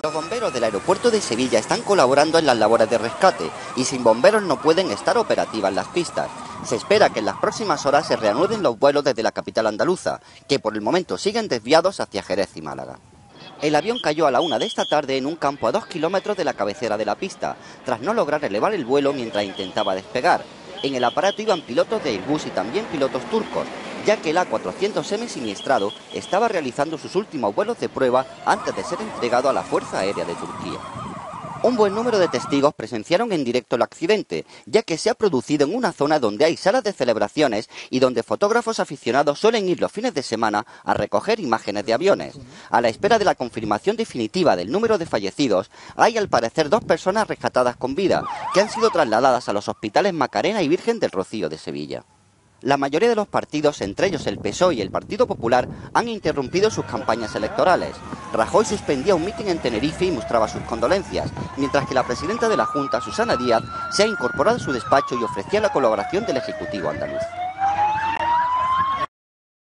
Los bomberos del aeropuerto de Sevilla están colaborando en las labores de rescate y sin bomberos no pueden estar operativas las pistas. Se espera que en las próximas horas se reanuden los vuelos desde la capital andaluza, que por el momento siguen desviados hacia Jerez y Málaga. El avión cayó a la una de esta tarde en un campo a dos kilómetros de la cabecera de la pista, tras no lograr elevar el vuelo mientras intentaba despegar. En el aparato iban pilotos de Airbus y también pilotos turcos, ya que el A400M siniestrado estaba realizando sus últimos vuelos de prueba antes de ser entregado a la Fuerza Aérea de Turquía. Un buen número de testigos presenciaron en directo el accidente, ya que se ha producido en una zona donde hay salas de celebraciones y donde fotógrafos aficionados suelen ir los fines de semana a recoger imágenes de aviones. A la espera de la confirmación definitiva del número de fallecidos, hay al parecer dos personas rescatadas con vida, que han sido trasladadas a los hospitales Macarena y Virgen del Rocío de Sevilla. La mayoría de los partidos, entre ellos el PSOE y el Partido Popular, han interrumpido sus campañas electorales. Rajoy suspendía un mitin en Tenerife y mostraba sus condolencias, mientras que la presidenta de la Junta, Susana Díaz, se ha incorporado a su despacho y ofrecía la colaboración del Ejecutivo andaluz.